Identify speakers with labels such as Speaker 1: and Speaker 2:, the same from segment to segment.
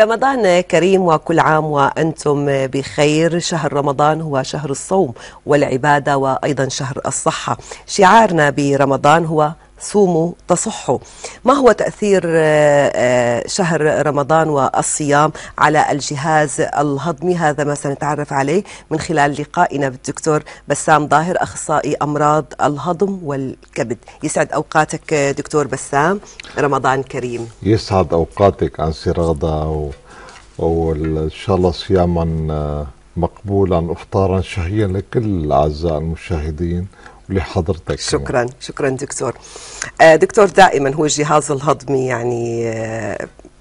Speaker 1: رمضان كريم وكل عام وأنتم بخير. شهر رمضان هو شهر الصوم والعبادة وأيضا شهر الصحة. شعارنا برمضان هو صوموا تصحوا. ما هو تأثير شهر رمضان والصيام على الجهاز الهضمي؟ هذا ما سنتعرف عليه من خلال لقائنا بالدكتور بسام ظاهر أخصائي أمراض الهضم والكبد. يسعد أوقاتك دكتور بسام. رمضان كريم.
Speaker 2: يسعد أوقاتك أنسي رغدة و... وإن شاء الله صياما مقبولا افطارا شهيا لكل الأعزاء المشاهدين. ولحضرتك
Speaker 1: شكرا كمان. شكرا دكتور. دكتور دائما هو الجهاز الهضمي يعني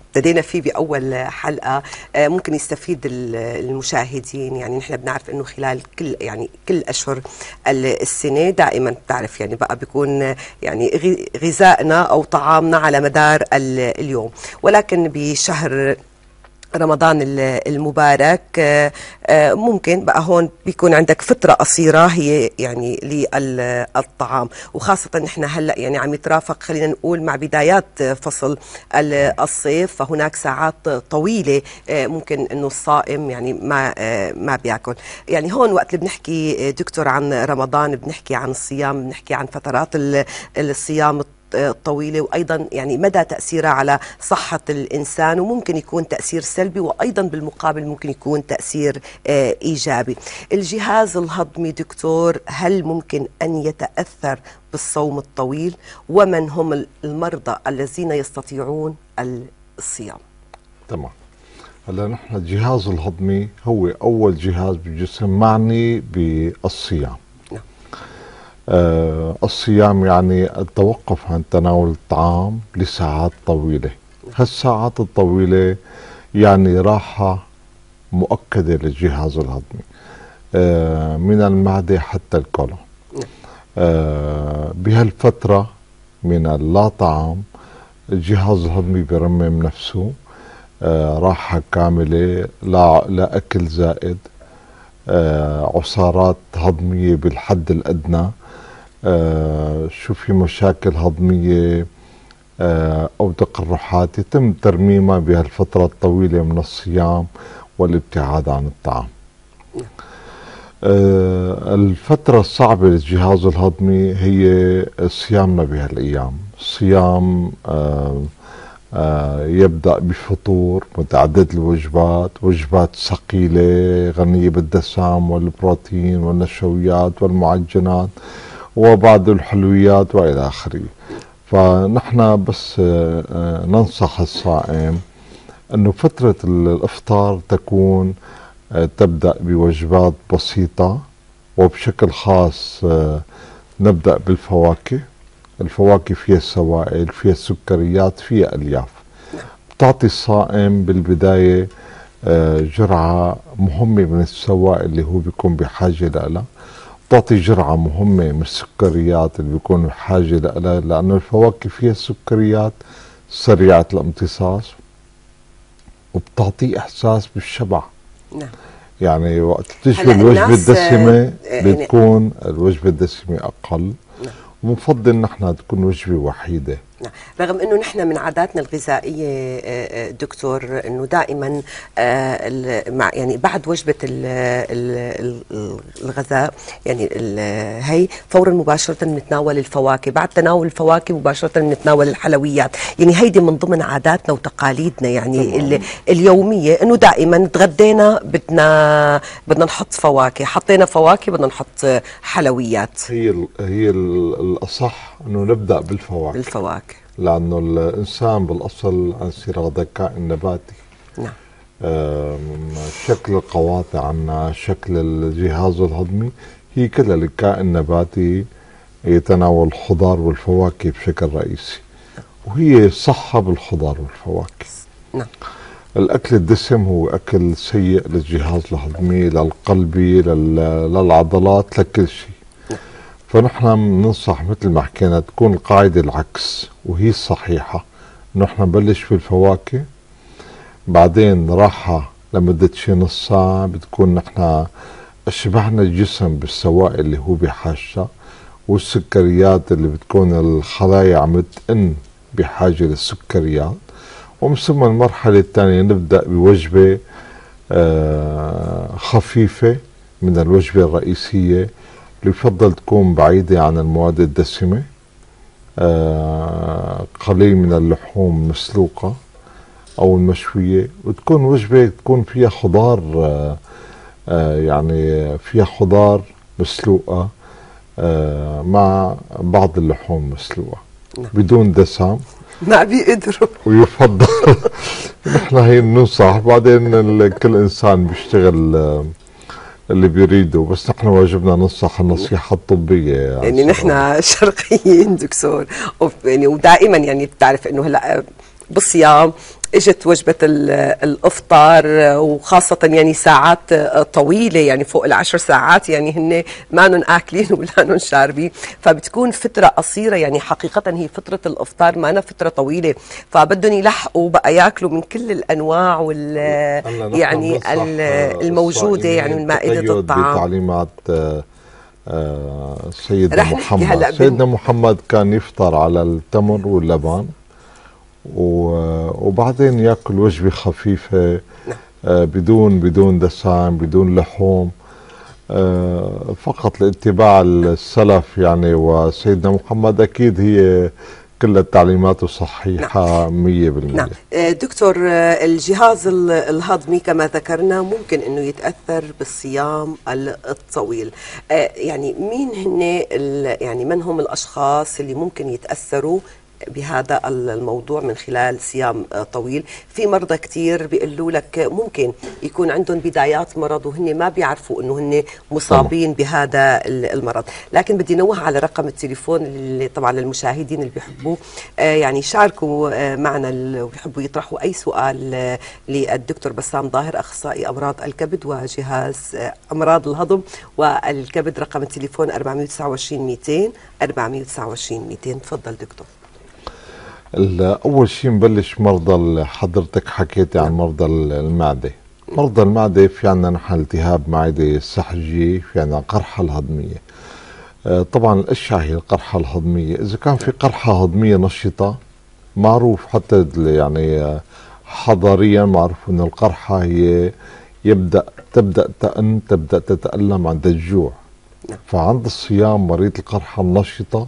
Speaker 1: ابتدينا فيه بأول حلقة. ممكن يستفيد المشاهدين يعني نحن بنعرف إنه خلال كل يعني كل أشهر السنة دائما بتعرف يعني بقى بيكون يعني غذائنا أو طعامنا على مدار اليوم. ولكن بشهر رمضان المبارك. ممكن بقى هون بيكون عندك فترة قصيرة هي يعني للطعام وخاصة نحن هلأ يعني عم يترافق خلينا نقول مع بدايات فصل الصيف فهناك ساعات طويلة ممكن إنه الصائم يعني ما ما بياكل. يعني هون وقت اللي بنحكي دكتور عن رمضان بنحكي عن الصيام بنحكي عن فترات الصيام الطويلة وأيضا يعني مدى تأثيرها على صحة الإنسان وممكن يكون تأثير سلبي وأيضا بالمقابل ممكن يكون تأثير إيجابي. الجهاز الهضمي دكتور هل ممكن أن يتأثر بالصوم الطويل؟ ومن هم المرضى الذين يستطيعون الصيام؟
Speaker 2: تمام. هلا نحن الجهاز الهضمي هو أول جهاز بالجسم معني بالصيام. آه الصيام يعني التوقف عن تناول الطعام لساعات طويلة. هالساعات الطويلة يعني راحة مؤكدة للجهاز الهضمي آه من المعدة حتى الكولون. آه بهالفترة من اللا طعام الجهاز الهضمي برمم نفسه آه راحة كاملة لا, لا أكل زائد آه عصارات هضمية بالحد الأدنى. آه شو في مشاكل هضمية آه أو تقرحات يتم ترميمها بهالفترة الطويلة من الصيام والابتعاد عن الطعام. آه الفترة الصعبة للجهاز الهضمي هي صيامنا بهالأيام. صيام آه آه يبدأ بفطور متعدد الوجبات وجبات ثقيلة غنية بالدسم والبروتين والنشويات والمعجنات. وبعض الحلويات وإلى آخره. فنحن بس ننصح الصائم إنه فترة الإفطار تكون تبدأ بوجبات بسيطة وبشكل خاص نبدأ بالفواكه. الفواكه فيها السوائل فيها السكريات فيها ألياف. بتعطي الصائم بالبداية جرعة مهمة من السوائل اللي هو بيكون بحاجة لها. تعطي جرعة مهمة من السكريات اللي بيكون بحاجة لها لأنه الفواكه فيها السكريات سريعة الامتصاص وبتعطيه إحساس بالشبع
Speaker 1: نعم
Speaker 2: يعني وقت بتشوي الوجبة الدسمة بتكون الوجبة الدسمة أقل
Speaker 1: نعم.
Speaker 2: ومفضل نحن تكون وجبة وحيدة
Speaker 1: نعم. رغم إنه نحن من عاداتنا الغذائية دكتور إنه دائما مع يعني بعد وجبة ال ال الغذاء يعني هي فورا مباشرة بنتناول الفواكه بعد تناول الفواكه مباشرة بنتناول الحلويات. يعني هيدي من ضمن عاداتنا وتقاليدنا يعني اليومية إنه دائما تغدينا بدنا بدنا نحط فواكه. حطينا فواكه بدنا نحط حلويات.
Speaker 2: هي ال هي ال الأصح إنه نبدأ بالفواكه.
Speaker 1: بالفواكه.
Speaker 2: لأنه الإنسان بالأصل عن رغده كائن نباتي
Speaker 1: نعم
Speaker 2: شكل القواطع عنا شكل الجهاز الهضمي هي كلها الكائن نباتي يتناول الخضار والفواكه بشكل رئيسي. وهي صحة بالخضار والفواكه.
Speaker 1: نعم.
Speaker 2: الأكل الدسم هو أكل سيء للجهاز الهضمي للقلبي للعضلات لكل شيء. فنحن بننصح مثل ما حكينا تكون القاعدة العكس وهي الصحيحة إحنا نبلش بالفواكه بعدين راحة لمدة شي نص ساعة بتكون نحن شبعنا الجسم بالسوائل اللي هو بحاجتها والسكريات اللي بتكون الخلايا عم تئن بحاجة للسكريات. ثم المرحلة الثانية نبدأ بوجبة آه، خفيفة من الوجبة الرئيسية يفضل تكون بعيدة عن المواد الدسمة. آه، قليل من اللحوم المسلوقة أو المشوية وتكون وجبة تكون فيها خضار آه، يعني فيها خضار مسلوقة مع بعض اللحوم المسلوقة
Speaker 1: نعم.
Speaker 2: بدون دسم.
Speaker 1: ما بيقدروا
Speaker 2: ويفضل. نحن هي بننصح بعدين كل إنسان بيشتغل آه، اللي بيريده بس نحن واجبنا ننصح النصيحة الطبية
Speaker 1: يعني نحن شرقيين دكتور. يعني ودائما يعني بتعرف إنه هلأ بالصيام إجت وجبة ال- الإفطار وخاصة يعني ساعات طويلة يعني فوق العشر ساعات يعني هن مانن اكلين ولانن شاربين فبتكون فترة قصيرة يعني حقيقة هي فترة الإفطار ما فترة طويلة. فبدهم يلحقوا بقى ياكلوا من كل الأنواع وال يعني ال- الموجودة يعني من مائدة الطعام.
Speaker 2: بتعليمات آه، آه، سيدنا محمد. سيدنا محمد كان يفطر على التمر واللبن. وبعدين ياكل وجبة خفيفة آه، بدون بدون دسم بدون لحوم آه، فقط لاتباع السلف يعني وسيدنا محمد أكيد هي كل التعليمات صحيحه 100%
Speaker 1: نعم. آه، دكتور الجهاز ال- الهضمي كما ذكرنا ممكن إنه يتأثر بالصيام ال- الطويل يعني مين هن يعني من هم الأشخاص اللي ممكن يتأثروا بهذا ال- الموضوع من خلال صيام طويل. في مرضى كتير بيقولوا لك ممكن يكون عندهم بدايات مرض وهن ما بيعرفوا إنه هن مصابين بهذا ال- المرض. لكن بدي نوه على رقم التليفون اللي طبعا للمشاهدين اللي بيحبوه. آه، يعني شاركوا آه، معنا وبيحبوا يطرحوا أي سؤال آه، للدكتور بسام ظاهر أخصائي أمراض الكبد وجهاز أمراض الهضم والكبد رقم التليفون 429 200 429 200 تفضل دكتور.
Speaker 2: أول شيء نبلش مرضى حضرتك حكيتي عن مرضى ال- المعدة. مرضى المعدة في عندنا نحن التهاب معدة سحجي في عندنا قرحة الهضمية. آه، طبعا الاشعه هي القرحة الهضمية؟ إذا كان في قرحة هضمية نشطة معروف حتى يعني آه، حضاريا معروف ان القرحة هي يبدأ تبدأ تأن تبدأ تتألم عند الجوع. فعند الصيام مريض القرحة النشطة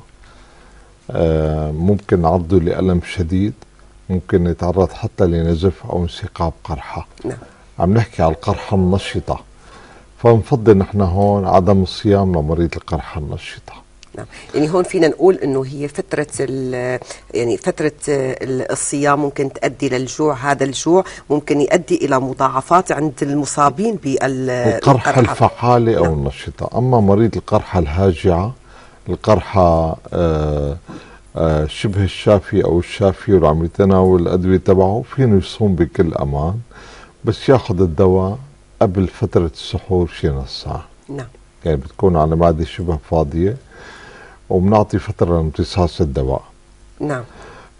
Speaker 2: ممكن عرضه لألم شديد ممكن يتعرض حتى لنزف أو انسقاب قرحة.
Speaker 1: نعم.
Speaker 2: عم نحكي على القرحة النشطة. فنفضل نحن هون عدم الصيام لمريض القرحة النشطة.
Speaker 1: نعم. يعني هون فينا نقول إنه هي فترة ال- يعني فترة ال- الصيام ممكن تؤدي للجوع. هذا الجوع ممكن يؤدي إلى مضاعفات عند المصابين بالقرحة.
Speaker 2: الفعالة أو
Speaker 1: نعم.
Speaker 2: النشطة. أما مريض القرحة الهاجعة القرحة آه، آه، شبه الشافي أو الشافي واللي عم يتناول الأدوية تبعه فينه يصوم بكل أمان بس ياخذ الدواء قبل فترة السحور شي نص ساعة
Speaker 1: نعم.
Speaker 2: يعني بتكون على معدة شبه فاضية وبنعطي فترة لامتصاص الدواء.
Speaker 1: نعم.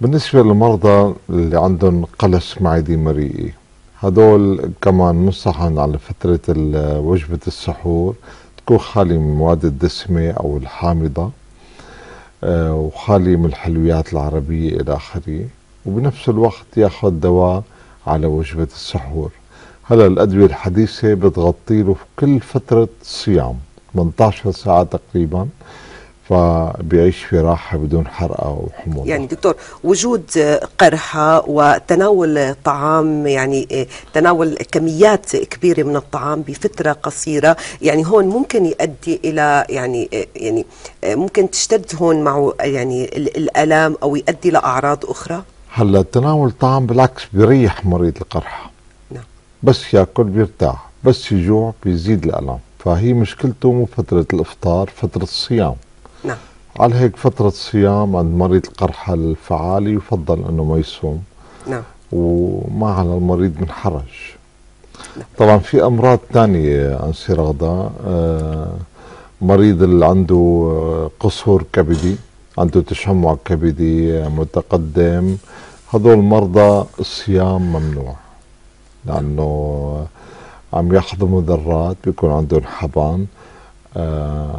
Speaker 2: بالنسبة للمرضى اللي عندهم قلص معدي مريئي هدول كمان ننصحهم على فترة ال- وجبة السحور تكون خالي من المواد الدسمة أو الحامضة. آه، وخالي من الحلويات العربية إلى آخره. وبنفس الوقت ياخذ دواء على وجبة السحور. هلا الأدوية الحديثة بتغطي له كل فترة صيام 18 ساعة تقريبا. فبيعيش في راحة بدون حرقة وحموضة.
Speaker 1: يعني دكتور وجود قرحة وتناول طعام يعني تناول كميات كبيرة من الطعام بفترة قصيرة يعني هون ممكن يؤدي إلى يعني يعني ممكن تشتد هون معه يعني ال- الآلام أو يؤدي لأعراض أخرى؟
Speaker 2: هلأ تناول طعام بالعكس بيريح مريض القرحة.
Speaker 1: نعم.
Speaker 2: بس يأكل بيرتاح. بس يجوع بيزيد الألم فهي مشكلته مو فترة الإفطار فترة الصيام.
Speaker 1: نعم.
Speaker 2: على هيك فترة الصيام عند مريض القرحة الفعالي يفضل أنه ما يصوم.
Speaker 1: نعم.
Speaker 2: وما على المريض من حرج. طبعا في أمراض تانية أنسي رغدة آه، مريض اللي عنده آه، قصور كبدي عنده تشمع كبدي آه، متقدم. هذول المرضى الصيام ممنوع. لأنه عم ياخذوا مضرات بيكون عندهم حبان آه،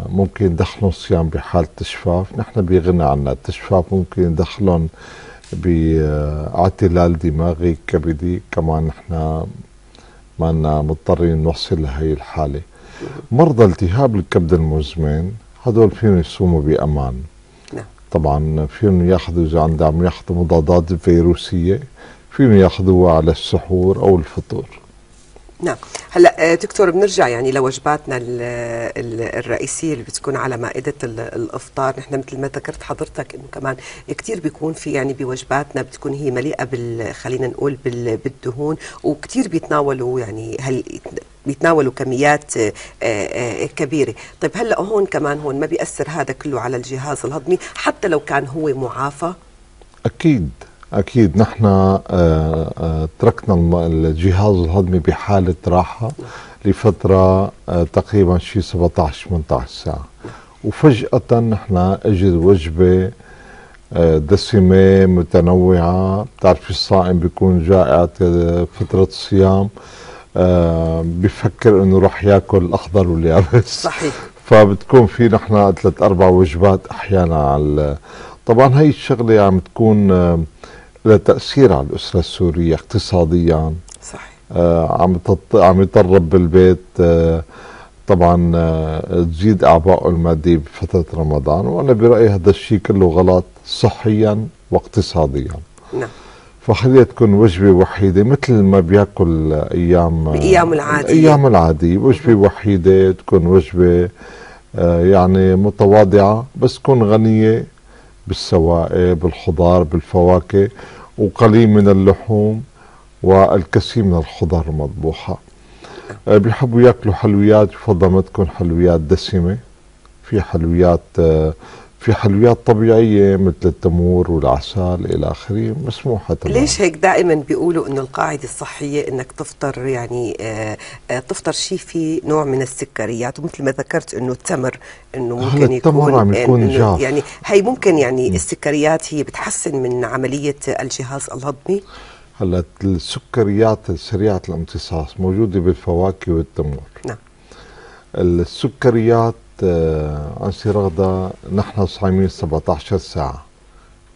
Speaker 2: ممكن يدخلون الصيام بحالة تشفاف نحن بيغنى عنا. التشفاف ممكن يدخلون باعتلال دماغي كبدي كمان نحن ما مضطرين نوصل لهي الحالة. مرضى التهاب الكبد المزمن هدول فيهم يصوموا بأمان.
Speaker 1: نعم.
Speaker 2: طبعا فيهم ياخذوا إذا عندهم ياخذوا مضادات فيروسية فيهم ياخذوها على السحور أو الفطور.
Speaker 1: نعم. هلا دكتور بنرجع يعني لوجباتنا الرئيسية اللي بتكون على مائدة الإفطار. نحن مثل ما ذكرت حضرتك إنه كمان كثير بيكون في يعني بوجباتنا بتكون هي مليئة بال خلينا نقول بالدهون وكثير بيتناولوا يعني هل بيتناولوا كميات كبيرة. طيب هلأ هون كمان هون ما بيأثر هذا كله على الجهاز الهضمي حتى لو كان هو معافى؟
Speaker 2: أكيد. أكيد نحن آه، آه، تركنا الجهاز الهضمي بحالة راحة لفترة آه، تقريبا شي 17 18 ساعة. وفجأة نحن اجت وجبة دسمة متنوعة. بتعرفي الصائم بيكون؟ جائع فترة الصيام. بفكر إنه راح يأكل الاخضر واليابس.
Speaker 1: صحيح.
Speaker 2: فبتكون في نحن ثلاث أربع وجبات أحيانا على طبعا هي الشغلة عم تكون لها تأثير على الأسرة السورية اقتصاديا.
Speaker 1: صحيح.
Speaker 2: آه عم عم يطرب بالبيت آه طبعا آه تزيد اعبائه الماديه بفترة رمضان وأنا برأيي هذا الشيء كله غلط صحيا واقتصاديا.
Speaker 1: نعم.
Speaker 2: فخليها تكون وجبة وحيدة مثل ما بيأكل أيام
Speaker 1: بايام العادية.
Speaker 2: أيام العادية. وجبة وحيدة تكون وجبة آه يعني متواضعة بس تكون غنية بالسوائل بالخضار بالفواكه وقليل من اللحوم والكثير من الخضار المطبوخة آه، بيحبوا ياكلوا حلويات يفضل ما تكون حلويات دسمة. في حلويات آه، في حلويات طبيعية مثل التمور والعسل إلى آخره مسموحة
Speaker 1: تمام ليش هيك دائما بيقولوا إنه القاعدة الصحية إنك تفطر يعني آه آه تفطر شيء فيه نوع من السكريات؟ ومثل ما ذكرت إنه التمر إنه ممكن يكون
Speaker 2: عم يكون
Speaker 1: جاف. يعني هي ممكن يعني م. السكريات هي بتحسن من عملية الجهاز الهضمي؟
Speaker 2: هلا السكريات سريعة الامتصاص موجودة بالفواكه والتمور.
Speaker 1: نعم.
Speaker 2: السكريات آه، أنسي رغدة نحن صايمين 17 ساعة.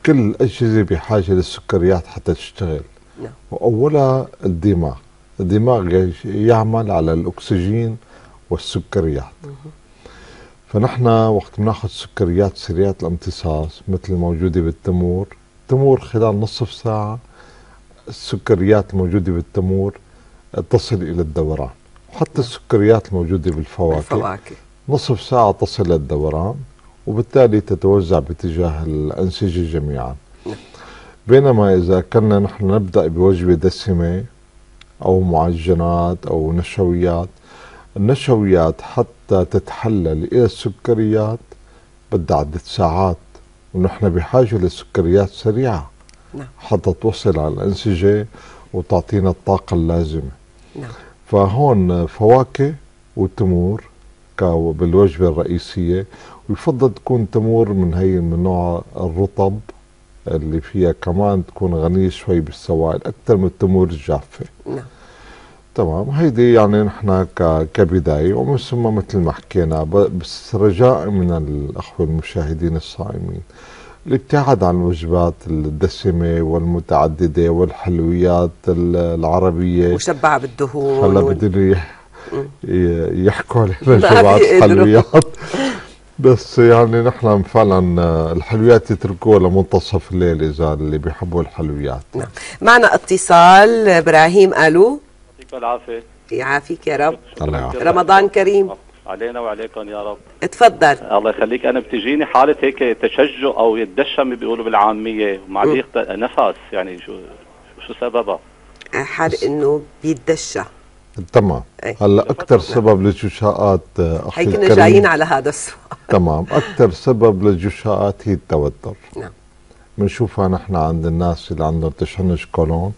Speaker 2: كل الأجهزة بحاجة للسكريات حتى تشتغل.
Speaker 1: نعم.
Speaker 2: وأولها الدماغ. الدماغ يعمل على الأكسجين والسكريات. فنحن وقت بناخذ سكريات سريعة الامتصاص مثل الموجودة بالتمور التمور خلال نصف ساعة السكريات الموجودة بالتمور تصل إلى الدوران. وحتى نعم. السكريات الموجودة بالفواكه.
Speaker 1: الفواكه
Speaker 2: نصف ساعة تصل للدوران وبالتالي تتوزع باتجاه الأنسجة جميعا بينما إذا كنا نحن نبدأ بوجبة دسمة أو معجنات أو نشويات النشويات حتى تتحلل إلى السكريات بدها عدة ساعات ونحن بحاجة للسكريات سريعة
Speaker 1: نعم.
Speaker 2: حتى توصل على الأنسجة وتعطينا الطاقة اللازمة
Speaker 1: نعم.
Speaker 2: فهون فواكه وتمور بالوجبة الرئيسية. ويفضل تكون تمور من هي من نوع الرطب اللي فيها كمان تكون غنية شوي بالسوائل أكثر من التمور الجافة.
Speaker 1: نعم.
Speaker 2: تمام. هيدي يعني نحن كبداية ومن ثم مثل ما حكينا بس رجاء من الأخوة المشاهدين الصائمين. الابتعاد عن الوجبات الدسمة والمتعددة والحلويات العربية.
Speaker 1: مشبعة بالدهون
Speaker 2: هلا بدي يحكوا علينا جماعة حلويات. بس يعني نحن فعلا الحلويات يتركوها لمنتصف الليل إذا اللي بيحبوا الحلويات.
Speaker 1: نعم. معنا اتصال إبراهيم ألو.
Speaker 3: يعطيك العافية.
Speaker 1: يعافيك يا رب.
Speaker 2: الله يعافيك.
Speaker 1: رمضان كريم.
Speaker 3: علينا وعليكم يا رب.
Speaker 1: اتفضل.
Speaker 3: الله يخليك. أنا بتجيني حالة هيك تشجع أو يتدشم بيقولوا بالعامية. مع ضيق نفس يعني شو شو سببها؟
Speaker 1: حال إنه بيتدشى.
Speaker 2: تمام. هلا أكثر سبب للجشاءات
Speaker 1: أخي هي كنا جايين على هذا السؤال.
Speaker 2: تمام. أكثر سبب للجشاءات هي التوتر.
Speaker 1: نعم.
Speaker 2: بنشوفها نحن عند الناس اللي عندهم تشنج كولون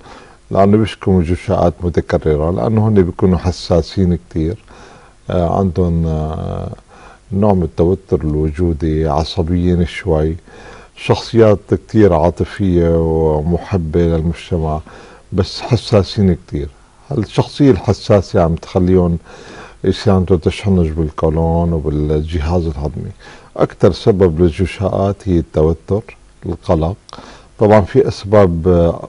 Speaker 2: لأنه بيشكوا جشاءات متكررة لأنه هن بيكونوا حساسين كثير آه عندهم آه نوع من التوتر الوجودي عصبيين شوي. شخصيات كثير عاطفية ومحبة للمجتمع بس حساسين كثير الشخصية الحساسة عم تخليهم عندهم تشنج بالقولون وبالجهاز الهضمي. أكثر سبب للجشاءات هي التوتر القلق. طبعا في أسباب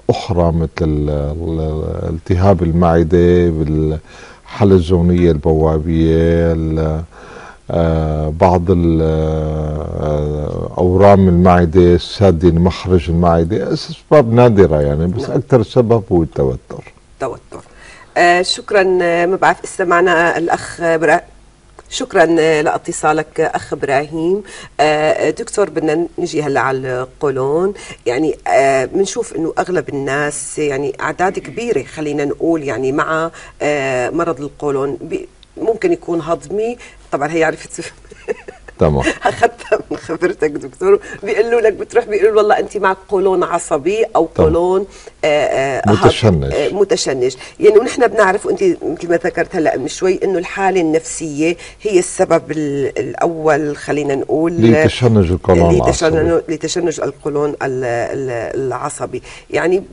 Speaker 2: أخرى مثل ال- ال- التهاب المعدة بالحلزونيه البوابية ال- آه، بعض آه، أورام المعدة السادة لمخرج المعدة. أسباب نادرة يعني بس
Speaker 1: نعم.
Speaker 2: أكثر سبب هو التوتر.
Speaker 1: توتر شكرا آه، ما بعرف استمعنا الأخ شكرا آه، لاتصالك آه، أخ إبراهيم. آه، دكتور بدنا نجي هلأ على القولون. يعني بنشوف إنه أغلب الناس يعني أعداد كبيرة خلينا نقول يعني مع آه، مرض القولون ممكن يكون هضمي. طبعا هي عرفت
Speaker 2: تمام
Speaker 1: اخذتها من خبرتك دكتور. بيقولوا لك بتروح بيقولوا والله أنت معك قولون عصبي
Speaker 2: أو.
Speaker 1: قولون آه، آه،
Speaker 2: متشنج.
Speaker 1: آه، متشنج. يعني ونحن بنعرف وأنت مثل ما ذكرت هلا من شوي إنه الحالة النفسية هي السبب ال- الأول خلينا نقول
Speaker 2: لتشنج القولون العصبي.
Speaker 1: لتشنج القولون ال- ال- العصبي. يعني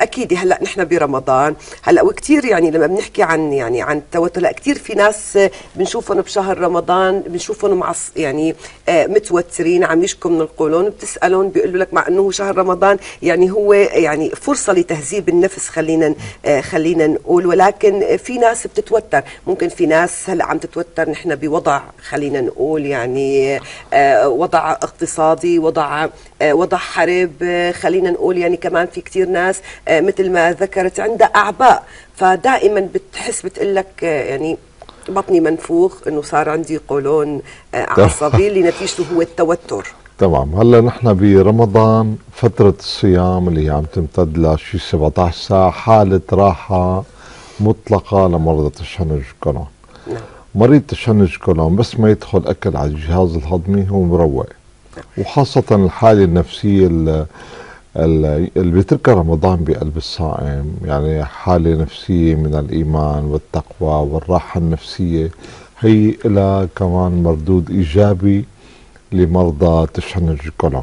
Speaker 1: أكيد هلأ نحن برمضان. هلأ وكثير يعني لما بنحكي عن يعني عن التوتر لا كثير في ناس بنشوفهم بشهر رمضان بنشوفهم معص يعني آه، متوترين عم يشكوا من القولون بتسألهم بيقولوا لك مع إنه شهر رمضان يعني هو يعني فرصة لتهذيب النفس خلينا آه، خلينا نقول. ولكن في ناس بتتوتر. ممكن في ناس هلأ عم تتوتر نحن بوضع خلينا نقول يعني آه، وضع اقتصادي وضع وضع حرب خلينا نقول يعني كمان في كتير ناس مثل ما ذكرت عندها أعباء. فدائما بتحس بتقول لك آه، يعني بطني منفوخ إنه صار عندي قولون آه، عصبي اللي نتيجته هو التوتر.
Speaker 2: تمام. هلأ نحن برمضان فترة الصيام اللي هي عم تمتد لشي 17 ساعة حالة راحة مطلقة لمرضى تشنج القولون.
Speaker 1: نعم.
Speaker 2: مريض تشنج القولون بس ما يدخل أكل على الجهاز الهضمي هو مروق. وخاصة الحالة النفسية ال- ال- اللي بيتركها رمضان بقلب الصائم يعني حالة نفسية من الإيمان والتقوى والراحة النفسية. هي لها كمان مردود إيجابي لمرضى تشنج القولون.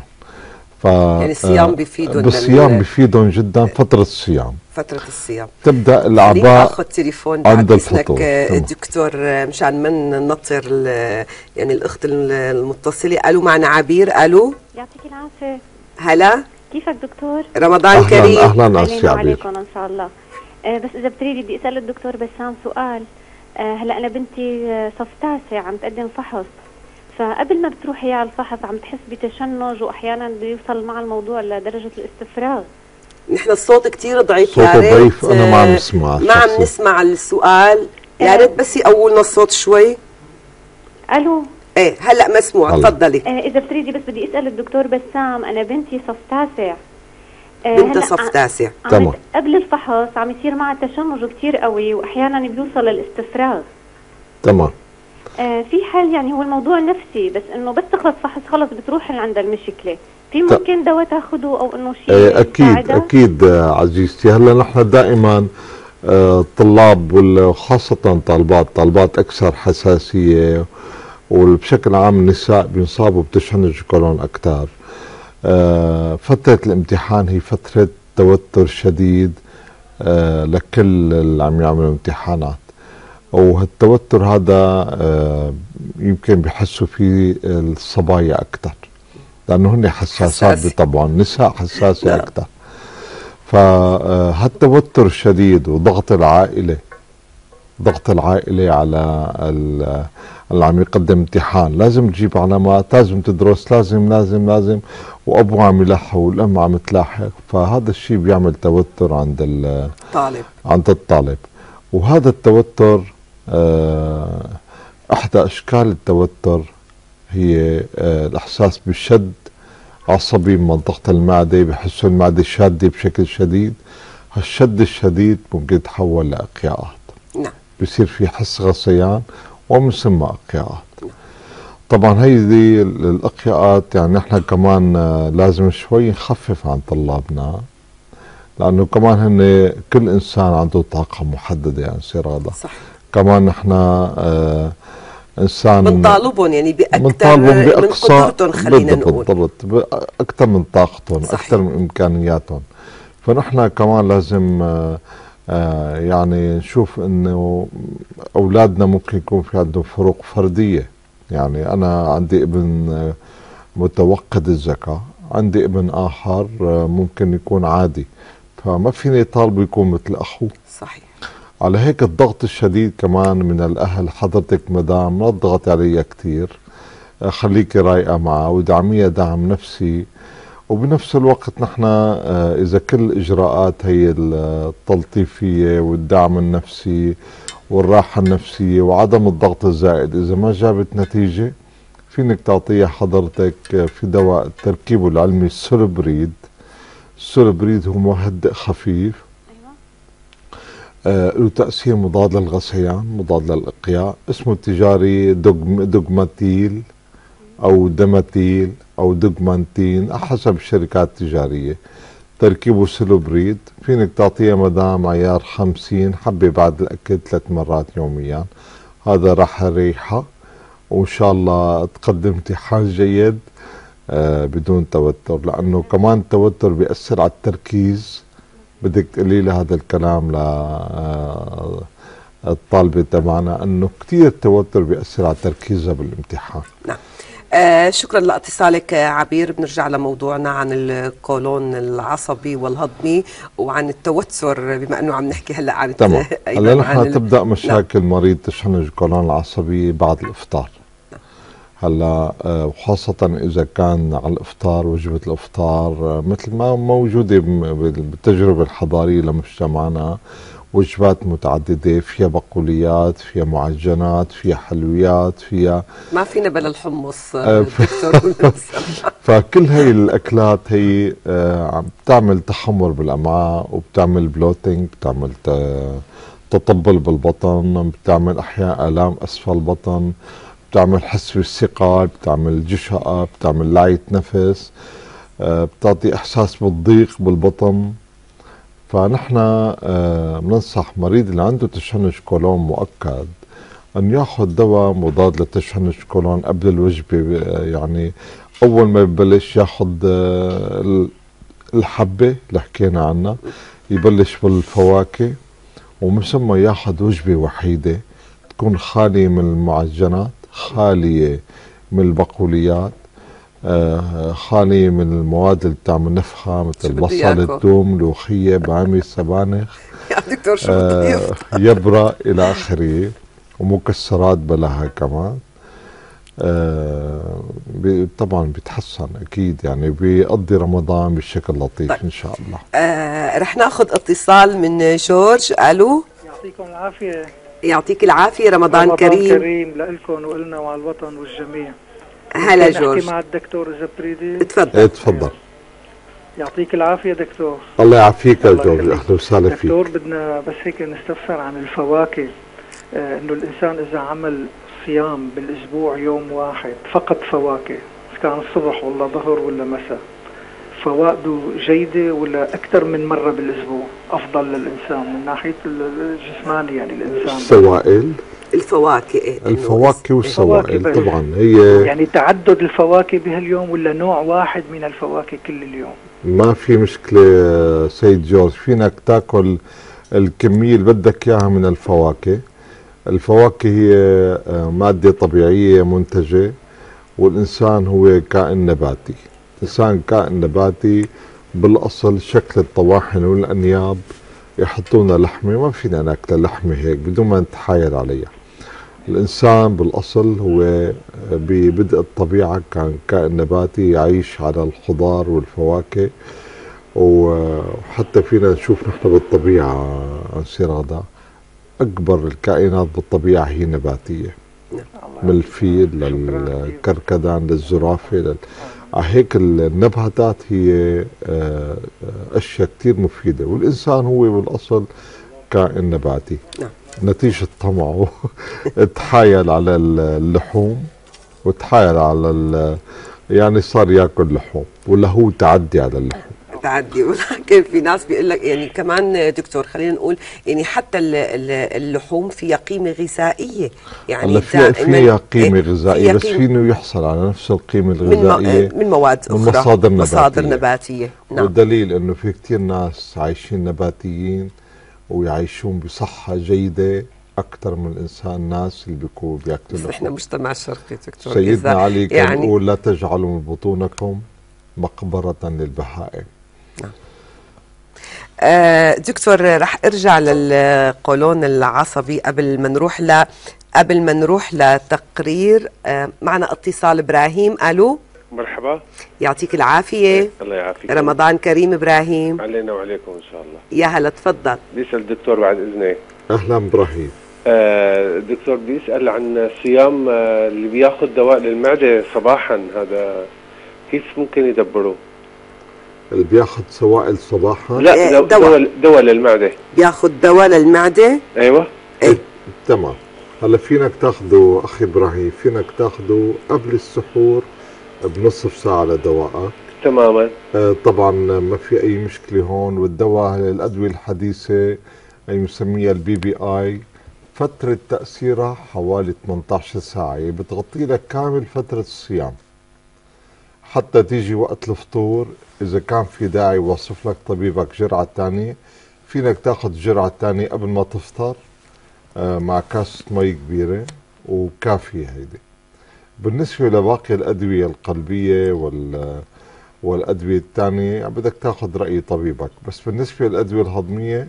Speaker 2: ف
Speaker 1: يعني الصيام
Speaker 2: آه،
Speaker 1: بيفيدهم
Speaker 2: بالصيام بيفيدهم جدا فترة الصيام.
Speaker 1: فترة الصيام.
Speaker 2: تبدأ
Speaker 1: خليني
Speaker 2: الأعباء
Speaker 1: آخذ تليفون
Speaker 2: عند الفطور.
Speaker 1: آه،. دكتور آه، مشان ما ننطر ال- يعني الأخت ال- المتصلة. ألو معنا عبير. ألو.
Speaker 4: يعطيك العافية.
Speaker 1: هلا.
Speaker 4: كيفك دكتور؟
Speaker 1: رمضان
Speaker 2: أهلا
Speaker 1: كريم.
Speaker 2: أهلا أسي عبير
Speaker 4: وعليكم إن شاء الله. آه بس إذا بتريدي بدي أسأل الدكتور بسام سؤال. آه هلأ أنا بنتي آه، صف تاسع عم تقدم فحص. فقبل ما بتروح هي على الفحص عم تحس بتشنج وأحيانا بيوصل مع الموضوع لدرجة الاستفراغ.
Speaker 1: نحن الصوت كتير ضعيف
Speaker 2: صوته
Speaker 1: يا ريت
Speaker 2: ضعيف، أنا ما عم بسمع
Speaker 1: ما عم. نسمع السؤال. يا. ريت بس يقولنا الصوت شوي.
Speaker 4: ألو.
Speaker 1: إيه هلا مسموع. تفضلي.
Speaker 4: آه إذا بتريدي بس بدي أسأل الدكتور بسام أنا بنتي صف تاسع. آه
Speaker 1: صف تاسع.
Speaker 2: تمام.
Speaker 4: قبل الفحص عم يصير معها تشنج كتير قوي وأحيانا بيوصل للاستفراغ.
Speaker 2: تمام.
Speaker 4: آه في حل يعني هو الموضوع نفسي بس إنه بس تخلص فحص خلص بتروح عندا المشكلة. في ممكن دواء تاخده أو إنه شيء
Speaker 2: إيه، أكيد
Speaker 4: يساعدها؟
Speaker 2: أكيد آه، عزيزتي. هلا نحن دائما آه، طلاب وخاصة طالبات طالبات أكثر حساسية وبشكل عام النساء بينصابوا بتشنج القولون أكثر آه، فترة الامتحان هي فترة توتر شديد آه، لكل اللي عم يعملوا امتحانات وهالتوتر هذا آه، يمكن بحسوا فيه الصبايا أكثر لأنه هن حساسات. بطبعهم النساء حساسة
Speaker 1: نعم.
Speaker 2: أكثر فهالتوتر الشديد وضغط العائلة ضغط العائلة على اللي عم يقدم امتحان. لازم تجيب علامات لازم تدرس لازم لازم لازم. وأبوه عم يلحق والأم عم تلاحق. فهذا الشيء بيعمل توتر عند ال-
Speaker 1: طالب.
Speaker 2: عند الطالب. وهذا التوتر آه، إحدى أشكال التوتر هي آه، الإحساس بالشد عصبي من منطقة المعدة بحسوا المعدة شادة بشكل شديد. هالشد الشديد ممكن يتحول لإقياءات.
Speaker 1: نعم.
Speaker 2: بصير في حس غثيان ومن ثم إقياءات. طبعا هيدي ال- الإقياءات يعني نحن كمان آه، لازم شوي نخفف عن طلابنا لأنه كمان هن كل إنسان عنده طاقة محددة يعني سير هذا.
Speaker 1: صح.
Speaker 2: كمان نحن آه إنسان
Speaker 1: بنطالبهم يعني
Speaker 2: بأكثر
Speaker 1: من قدرتهم خلينا نقول.
Speaker 2: بالضبط بأكثر من طاقتهم. أكثر من إمكانياتهم. فنحن كمان لازم آه، يعني نشوف إنه أولادنا ممكن يكون في عندهم فروق فردية. يعني أنا عندي ابن آه، متوقد الذكاء عندي ابن آخر آه، ممكن يكون عادي. فما فيني طالبه يكون مثل أخوه.
Speaker 1: صحيح.
Speaker 2: على هيك الضغط الشديد كمان من الأهل حضرتك مدام ما تضغطي عليها كتير. آه، خليكي رايقة معها ودعميها دعم نفسي. وبنفس الوقت نحن آه، إذا كل الإجراءات هي التلطيفية والدعم النفسي والراحة النفسية وعدم الضغط الزائد إذا ما جابت نتيجة فينك تعطيها حضرتك في دواء تركيبه العلمي السولبيريد السولبيريد هو مهدئ خفيف. آه له تأثير مضاد للغثيان مضاد للإقياء اسمه التجاري دوغم دوغماتيل. أو دماتيل أو دوغمانتين حسب الشركات التجارية. تركيبه سولبيريد فينك تعطيها مدام عيار خمسين حبة بعد الأكل ثلاث مرات يوميا. هذا راح يريحها وإن شاء الله تقدمتي حال جيد آه بدون توتر. لأنه كمان التوتر بيأثر على التركيز. بدك تقولي لي هذا الكلام ل آه الطالبة تبعنا أنه كثير التوتر بيأثر على تركيزها بالامتحان.
Speaker 1: نعم. آه شكرا لاتصالك آه، عبير. بنرجع لموضوعنا عن القولون العصبي والهضمي وعن التوتر بما إنه عم نحكي هلأ عن
Speaker 2: تمام. هلا نحن تبدأ مشاكل مريض تشنج القولون العصبي بعد الإفطار. هلأ آه، وخاصة إذا كان على الإفطار وجبة الإفطار آه، مثل ما موجودة بالتجربة الحضارية لمجتمعنا وجبات متعددة فيها بقوليات فيها معجنات فيها حلويات فيها
Speaker 1: ما فينا بلا الحمص
Speaker 2: آه، فكل هاي الأكلات هي آه، عم بتعمل تخمر بالامعاء وبتعمل bloating بتعمل تطبل بالبطن بتعمل أحيانا آلام أسفل البطن بتعمل حس بالثقل بتعمل جشأة بتعمل لعية نفس آه، بتعطي إحساس بالضيق بالبطن. فنحن آه، بننصح مريض اللي عنده تشنج قولون مؤكد أن ياخذ دواء مضاد لتشنج قولون قبل الوجبة آه، يعني أول ما يبلش ياخذ آه، ال- الحبة اللي حكينا عنها يبلش بالفواكه ومن ثم ياخذ وجبة وحيدة تكون خالية من المعجنات خالية من البقوليات. خالية من المواد اللي بتعمل نفخة مثل البصل؟ الثوم لوخية بعمل سبانخ
Speaker 1: يا دكتور شو
Speaker 2: آه، إلى آخره ومكسرات بلاها كمان. آه بي- طبعا بيتحسن أكيد يعني بيقضي رمضان بشكل لطيف
Speaker 1: طيب.
Speaker 2: إن شاء الله.
Speaker 1: آه رح ناخذ اتصال من جورج. ألو؟
Speaker 5: يعطيكم العافية.
Speaker 1: يعطيك العافية رمضان,
Speaker 5: رمضان
Speaker 1: كريم.
Speaker 5: كريم لكم ولنا وعلى الوطن والجميع.
Speaker 1: هلا جورج.
Speaker 5: مع الدكتور إذا بتريدي
Speaker 1: تفضل.
Speaker 2: إيه تفضل.
Speaker 5: يعطيك العافية دكتور.
Speaker 2: الله يعافيك يا جورج. أهلا وسهلا فيك.
Speaker 5: دكتور بدنا بس هيك نستفسر عن الفواكه. آه إنه الإنسان إذا عمل صيام بالأسبوع يوم واحد فقط فواكه إذا كان الصبح ولا ظهر ولا مساء فوائده جيدة ولا أكثر من مرة بالأسبوع؟ أفضل للإنسان من ناحية الجسماني يعني الإنسان.
Speaker 2: السوائل
Speaker 1: الفواكه إيه،
Speaker 2: الفواكه والسوائل
Speaker 5: بس.
Speaker 2: طبعا هي
Speaker 5: يعني تعدد الفواكه بهاليوم ولا نوع واحد من الفواكه كل اليوم؟
Speaker 2: ما في مشكلة سيد جورج. فينك تاكل الكمية اللي بدك إياها من الفواكه. الفواكه هي آه، مادة طبيعية منتجة والإنسان هو كائن نباتي. الإنسان كائن نباتي بالأصل شكل الطواحن والأنياب يحطونا لحمة. ما فينا ناكل لحمة هيك بدون ما نتحايل عليها. الإنسان بالأصل هو ببدء الطبيعة كان كائن نباتي يعيش على الخضار والفواكه وحتى فينا نشوف نحن بالطبيعة أنسي رغدة أكبر الكائنات بالطبيعة هي نباتية. من الفيل للكركدان للزرافة لل... هيك النباتات هي آه، أشياء كتير مفيدة والإنسان هو بالأصل كائن نباتي.
Speaker 1: نعم.
Speaker 2: نتيجة طمعه تحايل على اللحوم وتحايل على ال- يعني صار ياكل لحوم ولا هو تعدي على اللحوم.
Speaker 1: تعدي. ولكن في ناس بيقول لك يعني كمان دكتور خلينا نقول يعني حتى ال- ال- اللحوم فيها قيمة غذائية. يعني
Speaker 2: هلا فيها قيمة
Speaker 1: إيه،
Speaker 2: غذائية
Speaker 1: فيها
Speaker 2: بس فينه يحصل على نفس القيمة
Speaker 1: من, مو-
Speaker 2: الغذائية
Speaker 1: من مواد
Speaker 2: من
Speaker 1: أخرى.
Speaker 2: مصادر
Speaker 1: مصادر
Speaker 2: نباتية.
Speaker 1: نباتية. نعم.
Speaker 2: والدليل إنه في كتير ناس عايشين نباتيين ويعيشون بصحة جيدة أكثر من الإنسان ناس اللي بيكونوا بياكلوا
Speaker 1: نحن
Speaker 2: لحوم.
Speaker 1: مجتمع شرقي دكتور.
Speaker 2: سيدنا علي كان
Speaker 1: يعني
Speaker 2: يقول لا تجعلوا من بطونكم مقبرة للبهائم.
Speaker 1: آه، دكتور رح أرجع للقولون العصبي قبل ما نروح ل قبل ما نروح لتقرير آه، معنا اتصال إبراهيم. ألو؟
Speaker 6: مرحبا.
Speaker 1: يعطيك العافية.
Speaker 6: الله يعافيك.
Speaker 1: رمضان كريم إبراهيم.
Speaker 6: علينا وعليكم إن شاء الله.
Speaker 1: يا هلا تفضل.
Speaker 6: بيسأل الدكتور بعد اذنك
Speaker 2: أهلا إبراهيم.
Speaker 6: آه الدكتور بيسأل عن صيام آه اللي بياخذ دواء للمعدة صباحا. هذا كيف ممكن يدبره؟
Speaker 2: اللي بياخذ سوائل صباحا؟
Speaker 1: إيه،
Speaker 6: لا دو-
Speaker 1: دواء.
Speaker 6: دواء. دواء للمعدة.
Speaker 1: بياخذ دواء للمعدة؟
Speaker 6: أيوه.
Speaker 1: إيه.
Speaker 2: تمام. هلا فينك تاخده أخي إبراهيم؟ فينك تاخده قبل السحور؟ بنصف ساعة لدواءك.
Speaker 6: تماما.
Speaker 2: آه، طبعا ما في أي مشكلة هون والدواء الادوية الحديثة اللي بنسميها ال PPI فترة تأثيرها حوالي 18 ساعة يعني بتغطي لك كامل فترة الصيام. حتى تيجي وقت الفطور إذا كان في داعي يوصف لك طبيبك جرعة تانية فينك تاخذ الجرعة التانية قبل ما تفطر. آه، مع كاسة مي كبيرة وكافية هيدي. بالنسبة لباقي الأدوية القلبية وال والأدوية الثانية بدك تاخذ رأي طبيبك. بس بالنسبة للأدوية الهضمية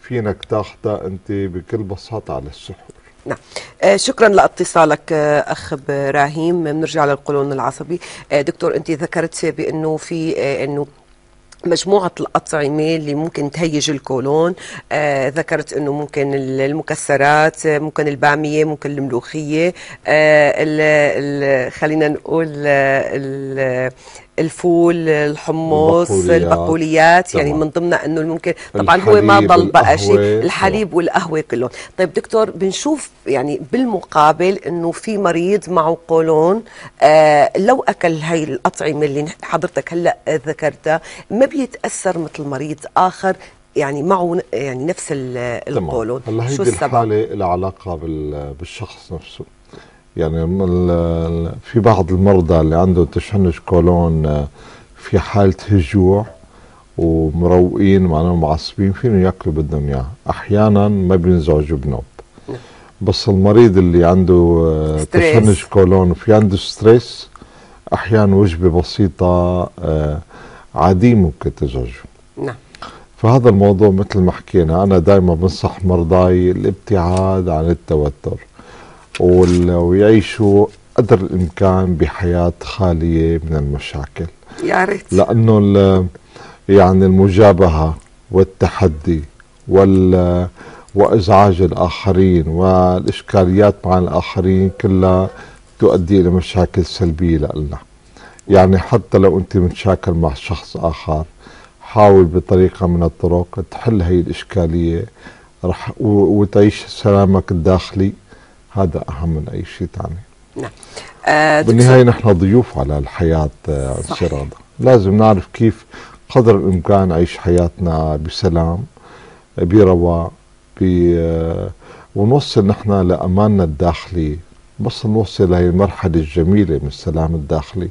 Speaker 2: فينك تاخذها أنت بكل بساطة على السحور.
Speaker 1: نعم. آه، شكرا لاتصالك آه، أخ إبراهيم. بنرجع للقولون العصبي. آه، دكتور أنت ذكرت بأنه في آه، أنه مجموعة الأطعمة اللي ممكن تهيج الكولون آه ذكرت أنه ممكن ال- المكسرات آه، ممكن البامية ممكن الملوخية آه خلينا نقول آه، ال- الفول الحمص
Speaker 2: البقوليات.
Speaker 1: البقوليات يعني. من ضمنها إنه ممكن طبعا هو ما ضل بقى شيء. الحليب والقهوة كلهم طيب دكتور بنشوف يعني بالمقابل إنه في مريض معه قولون آه لو أكل هاي الأطعمة اللي حضرتك هلأ ذكرتها ما بيتأثر مثل مريض آخر يعني معه يعني نفس. القولون
Speaker 2: هلأ
Speaker 1: شو السبب
Speaker 2: الحالة لها علاقة بال- بالشخص نفسه يعني في بعض المرضى اللي عندهم تشنج كولون آه، في حالة هجوع ومروقين معناهم معصبين فيهم يأكلوا بدهم اياه أحيانا ما بينزعجوا بنوب. بس المريض اللي عنده آه،. تشنج كولون وفي عنده stress أحيانا وجبة بسيطة آه، عادية ممكن تزعجه.
Speaker 1: نعم.
Speaker 2: فهذا الموضوع مثل ما حكينا أنا دائما بنصح مرضاي الابتعاد عن التوتر. ويعيشوا قدر الإمكان بحياة خالية من المشاكل.
Speaker 1: يا ريت.
Speaker 2: لأنه يعني المجابهة والتحدي وال وإزعاج الآخرين والإشكاليات مع الآخرين كلها تؤدي إلى مشاكل سلبية لنا. يعني حتى لو أنت متشاكل مع شخص آخر حاول بطريقة من الطرق تحل هي الإشكالية رح وتعيش سلامك الداخلي. هذا أهم من أي شيء ثاني
Speaker 1: نعم. آه دكتور.
Speaker 2: بالنهاية نحن ضيوف على الحياة آه،. انشراده لازم نعرف كيف قدر الإمكان نعيش حياتنا بسلام برواء ب آه، ونوصل نحن لأماننا الداخلي. بس نوصل لهي المرحلة الجميلة من السلام الداخلي.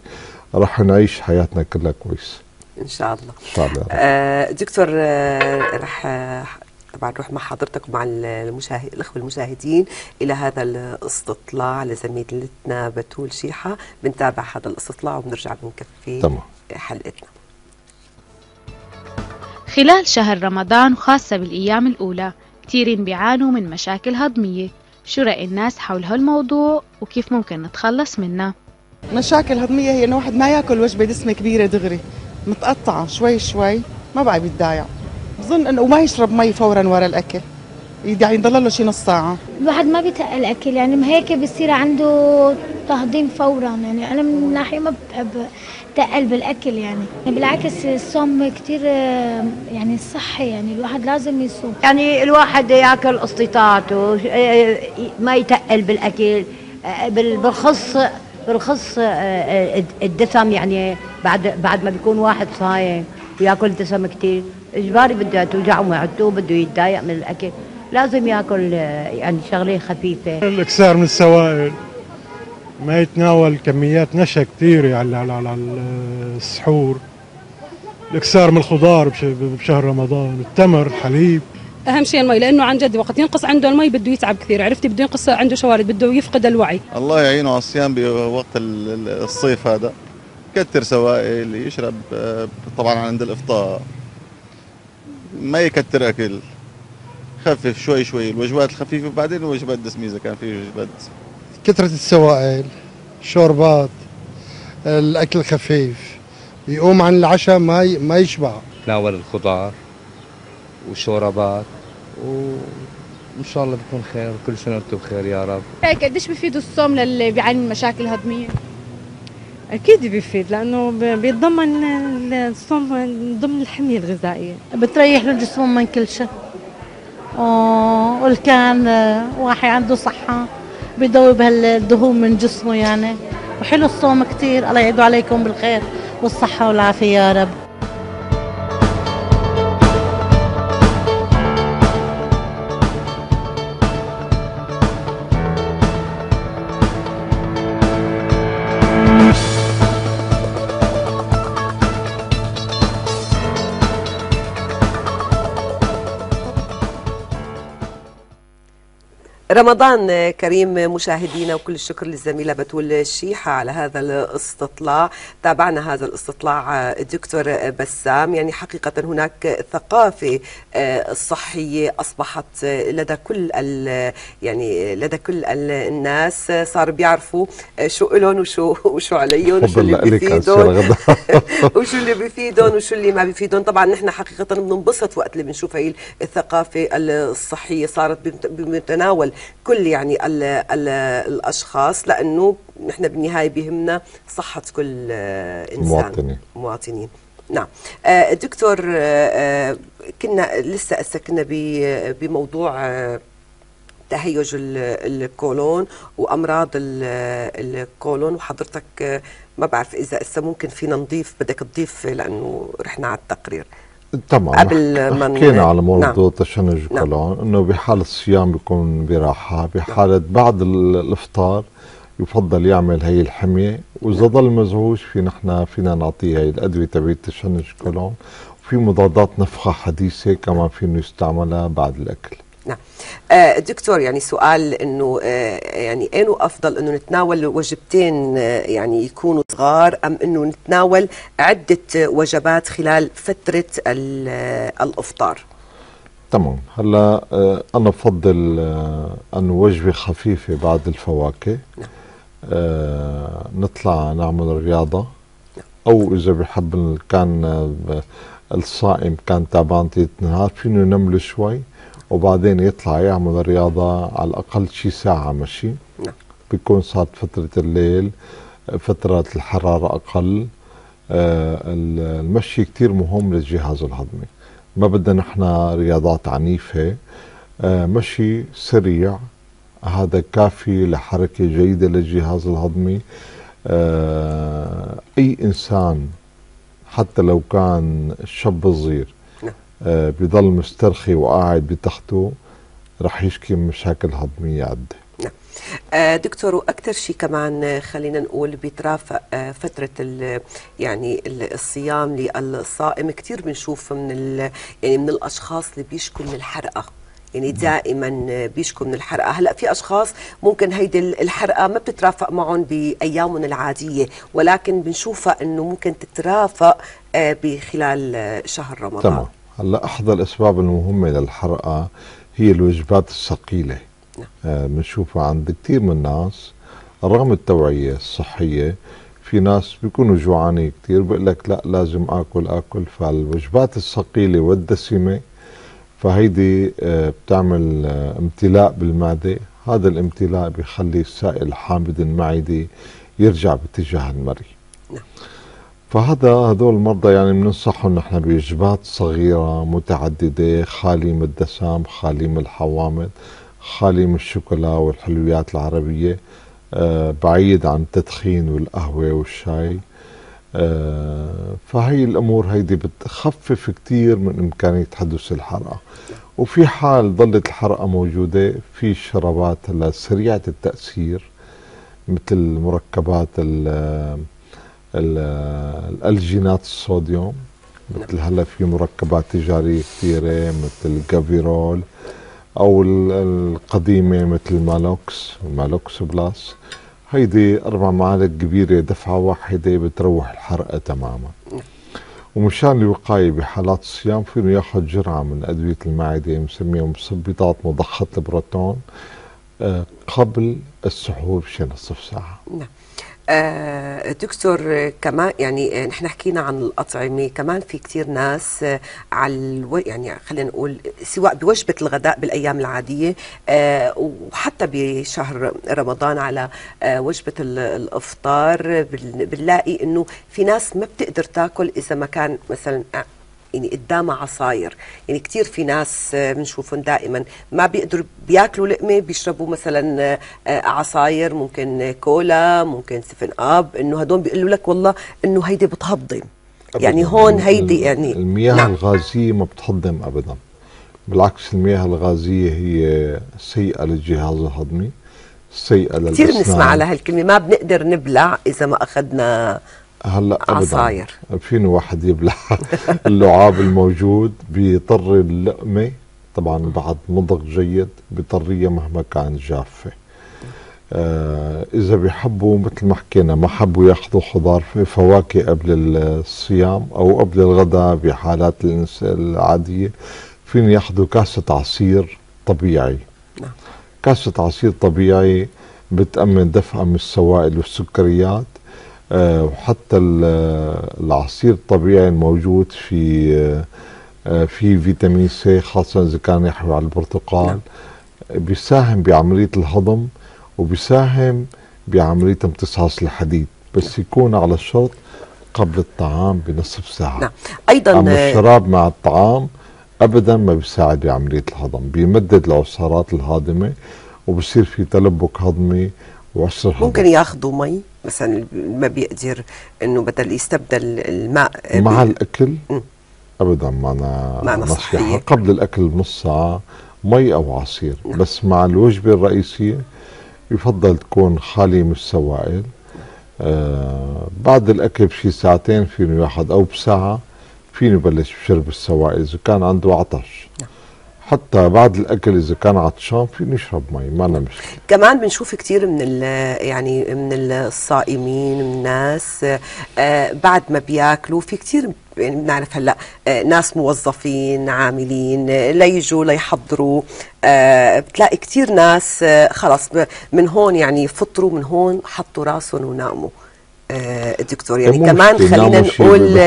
Speaker 2: رح نعيش حياتنا كلها كويس.
Speaker 1: إن شاء الله.
Speaker 2: إن شاء الله
Speaker 1: آه، دكتور آه، رح طبعا نروح مع حضرتك ومع المشاهد الإخوة المشاهدين إلى هذا الاستطلاع لزميلتنا بتول شيحة. بنتابع هذا الاستطلاع وبنرجع بنكفي
Speaker 2: تمام.
Speaker 1: حلقتنا.
Speaker 7: خلال شهر رمضان وخاصة بالأيام الأولى كتيرين بيعانوا من مشاكل هضمية. شو رأي الناس حول هالموضوع وكيف ممكن نتخلص منها
Speaker 8: مشاكل هضمية هي إنه واحد ما يأكل وجبة دسمة كبيرة دغري. متقطعة شوي شوي ما بقى بيتضايق. بظن أنه وما يشرب مي فورا ورا الأكل. يعني يضل له شي نص ساعة.
Speaker 9: الواحد ما بيتقل اكل يعني ما هيك بصير عنده تهضيم فورا. يعني أنا من ناحية ما بحب تقل بالأكل يعني. بالعكس الصوم كثير يعني صحي يعني الواحد لازم يصوم.
Speaker 10: يعني الواحد ياكل آه، ما يتقل بالأكل بال- بالخص بالخص آه، آه، الدسم يعني بعد بعد ما بيكون واحد صايم وياكل دسم كثير إجباري بده توجعه معدته بده يتضايق من الأكل. لازم ياكل يعني شغلة خفيفة.
Speaker 11: الاكثار من السوائل. ما يتناول كميات نشا كثير يعني على على السحور. الاكثار من الخضار بش- بشهر رمضان. التمر الحليب
Speaker 12: أهم شيء المي لأنه عن جد وقت ينقص عنده المي بده يتعب كثير. عرفتي بده ينقص عنده شوارد بده يفقد الوعي.
Speaker 13: الله يعينه على الصيام بوقت ال- ال- الصيف هذا. يكتر سوائل يشرب آه، طبعا عند الإفطار. ما يكتر أكل. خفف شوي شوي الوجبات الخفيفة وبعدين الوجبات الدسميه اذا كان في وجبات.
Speaker 14: كثرة السوائل شوربات الأكل الخفيف. يقوم عن العشاء ما ي- ما يشبع.
Speaker 15: تناول الخضار والشوربات. وإن شاء الله بكون خير كل سنة وأنتم بخير يا رب.
Speaker 16: قديش بفيد الصوم للي بيعاني من مشاكل هضمية؟
Speaker 17: أكيد بيفيد لأنه ب- بيتضمن الصوم ضمن الحمية الغذائية.
Speaker 18: بتريح له جسمه من كل شيء. آه، والكان آه، واحد عنده صحة بيذوب هالدهون من جسمه يعني. وحلو الصوم كتير. الله يعيدوا عليكم بالخير. والصحة والعافية يا رب.
Speaker 1: رمضان كريم مشاهدينا وكل الشكر للزميلة بتول الشيحة على هذا الاستطلاع. تابعنا هذا الاستطلاع الدكتور بسام. يعني حقيقة هناك ثقافة آه، صحية أصبحت لدى كل يعني لدى كل ال- الناس. صار بيعرفوا شو إلهم وشو وشو عليهم وشو اللي بيفيدهم. وشو اللي بيفيدهم وشو اللي ما بيفيدهم. طبعا نحن حقيقة بننبسط وقت اللي بنشوف هي الثقافة الصحية. صارت بمت- بمتناول كل يعني ال ال الأشخاص لأنه نحن بالنهاية بيهمنا صحة كل آه، إنسان.
Speaker 2: مواطنين.
Speaker 1: مواطنين نعم. آه، دكتور آه، كنا لسه هسه كنا ب- بموضوع تهيج ال- الكولون وأمراض ال- الكولون وحضرتك ما بعرف إذا هسه ممكن فينا نضيف بدك تضيف لأنه رحنا على التقرير.
Speaker 2: طبعا
Speaker 1: قبل ما
Speaker 2: حكينا على موضوع
Speaker 1: نعم.
Speaker 2: تشنج
Speaker 1: نعم.
Speaker 2: الكولون إنه بحاله الصيام بيكون براحة بحالة بعد ال- الإفطار يفضل يعمل هي الحمية وإذا ضل مزعوج في نحن فينا نعطيه هي الأدوية تبعت تشنج الكولون وفي مضادات نفخة حديثة كمان فينه يستعملها بعد الأكل.
Speaker 1: نعم. آه، دكتور يعني سؤال إنه آه، يعني اينو أفضل إنه نتناول وجبتين آه، يعني يكونوا صغار أم إنه نتناول عدة وجبات خلال فترة ال- الأفطار؟
Speaker 2: تمام. هلا أنا بفضل انه وجبة خفيفة بعد الفواكه. آه، نطلع نعمل رياضة. أو إذا بحب كان الصائم كان تعبان طيلة النهار فينه ينمله شوي وبعدين يطلع يعمل رياضة على الأقل شي ساعة مشي. بيكون صارت فترة الليل فترة الحرارة أقل. آه، ال- المشي كتير مهم للجهاز الهضمي. ما بدنا نحن رياضات عنيفة. آه، مشي سريع. هذا كافي لحركة جيدة للجهاز الهضمي. آه، أي إنسان حتى لو كان شاب صغير
Speaker 1: نعم.
Speaker 2: آه، بضل مسترخي وقاعد بتخته رح يشكي من مشاكل هضمية عدة.
Speaker 1: آه، دكتور وأكثر شيء كمان آه، خلينا نقول بيترافق آه، فترة ال- يعني ال- الصيام للصائم كثير بنشوف من ال- يعني من الأشخاص اللي بيشكوا من الحرقة. يعني دائما بيشكوا من الحرقة. هلا في أشخاص ممكن هيدي ال- الحرقة ما بتترافق معهم بأيامهم العادية ولكن بنشوفها إنه ممكن تترافق آه، بخلال آه، شهر رمضان.
Speaker 2: تمام. هلا احدى الأسباب المهمه للحرقه هي الوجبات الثقيلة. آه، بنشوفها عند كثير من الناس. رغم التوعية الصحية في ناس بيكونوا جوعانين كثير بيقول لك لا لازم آكل آكل. فالوجبات الثقيلة والدسمة فهيدي آه، بتعمل آه، امتلاء بالمعده هذا الامتلاء بيخلي السائل الحامض المعدي يرجع باتجاه المري. فهذا هذول المرضى يعني بننصحهم نحن بوجبات صغيرة متعددة خالية من الدسم خالية من الحوامض خالية من الشوكولا والحلويات العربية. آه بعيد عن التدخين والقهوة والشاي. فهي الأمور هيدي بتخفف كتير من إمكانية حدوث الحرقة. وفي حال ظلت الحرقة موجودة في شرابات هلا سريعة التأثير مثل مركبات ال- ال- الألجينات الصوديوم. مثل هلا في مركبات تجارية كثيره مثل جافيرول أو ال- القديمة مثل مالوكس مالوكس بلاس. هيدي أربع معالق كبيرة دفعة واحدة بتروح الحرقة تماما. ومشان الوقاية بحالات الصيام فينه ياخذ جرعة من أدوية المعدة بنسميها مثبطات مضخة البروتون آه، قبل السحور بشي نصف ساعة.
Speaker 1: نعم. آه دكتور كمان يعني آه، نحن حكينا عن الأطعمة. كمان في كتير ناس آه على ألو... يعني خلينا نقول سواء بوجبة الغداء بالأيام العادية وحتى بشهر رمضان على وجبة ال- الإفطار بنلاقي إنه في ناس ما بتقدر تاكل إذا ما كان مثلا يعني قدامها عصاير. يعني كتير في ناس آه، بنشوفهم دائما. ما بيقدروا بياكلوا لقمة بيشربوا مثلا آه، آه، عصاير ممكن كولا ممكن سفن أب إنه هدول بيقولوا لك والله إنه هيدي بتهضم. يعني هون هيدي يعني
Speaker 2: المياه
Speaker 1: نعم.
Speaker 2: الغازية ما بتهضم أبدا. بالعكس المياه الغازية هي سيئة للجهاز الهضمي سيئة للأسنان.
Speaker 1: كثير بنسمع على هالكلمة. ما بنقدر نبلع إذا ما أخذنا
Speaker 2: هلا
Speaker 1: عصاير.
Speaker 2: فيني واحد يبلع اللعاب الموجود بيضطر اللقمة. طبعا بعد مضغ جيد بطرية مهما كانت جافة. آه إذا بيحبوا مثل ما حكينا ما حبوا ياخذوا خضار في فواكه قبل الصيام أو قبل الغداء بحالات العادية فين ياخذوا كاسة عصير طبيعي.
Speaker 1: نعم.
Speaker 2: كاسة عصير طبيعي بتأمن دفئة من السوائل والسكريات. وحتى ال- العصير الطبيعي الموجود في آه، آه، في فيتامين سي خاصة إذا كان يحوي على البرتقال. بيساهم بعملية الهضم وبيساهم بعملية امتصاص الحديد بس يكون على الشرط قبل الطعام بنصف ساعة.
Speaker 1: نعم. أيضاً،
Speaker 2: أما
Speaker 1: آه،
Speaker 2: الشراب مع الطعام أبدا ما بيساعد بعملية الهضم بيمدد العصارات الهاضمة وبصير في تلبك هضمي وعسر هضم.
Speaker 1: ممكن ياخذوا مي. مثلا ما بيقدر إنه بدل يستبدل الماء
Speaker 2: مع
Speaker 1: بال-
Speaker 2: الاكل ابدا معنا
Speaker 1: معنا نصيحة.
Speaker 2: قبل الأكل بنص ساعة مي أو عصير. بس مع الوجبة الرئيسية يفضل تكون خاليه من السوائل آه بعد الأكل بشي ساعتين فيني ياخذ أو بساعة فيني يبلش بشرب السوائل إذا كان عنده عطش. حتى بعد الأكل إذا كان عطشان فيني يشرب مي ما أنا مشكله
Speaker 1: كمان بنشوف كثير من ال- يعني من الصائمين من الناس آه، بعد ما بياكلوا في كثير يعني بنعرف هلأ آه، ناس موظفين عاملين آه، ليجوا ليحضروا بتلاقي كثير ناس خلص من هون يعني فطروا من هون حطوا راسهم وناموا. آه، دكتور يعني كمان خلينا نقول.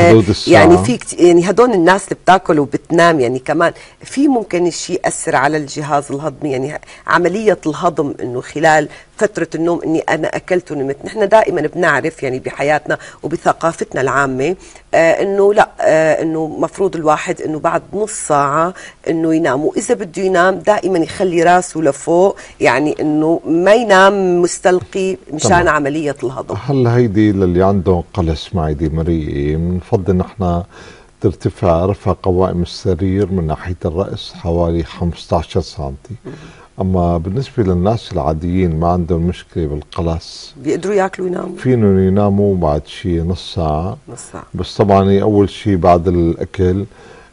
Speaker 1: يعني في كت- يعني هدول الناس اللي بتاكل وبتنام يعني كمان في ممكن الشيء يأثر على الجهاز الهضمي يعني عملية الهضم إنه خلال فترة النوم إني أنا أكلت ونمت. نحن دائما بنعرف يعني بحياتنا وبثقافتنا العامة آه إنه لا آه إنه مفروض الواحد إنه بعد نص ساعة إنه ينام. وإذا بده ينام دائما يخلي راسه لفوق يعني إنه ما ينام مستلقي مشان
Speaker 2: تمام.
Speaker 1: عملية الهضم.
Speaker 2: هلا هيدي للي عندهم قلس معدي مريئة بنفضل نحن ترتفع رفع قوائم السرير من ناحية الرأس حوالي 15 سنتي. أما بالنسبة للناس العاديين ما عندهم مشكلة بالقلس
Speaker 1: بيقدروا ياكلوا ويناموا.
Speaker 2: فينهم يناموا بعد شي نص ساعة.
Speaker 1: نص ساعة.
Speaker 2: بس طبعا أول شي بعد الأكل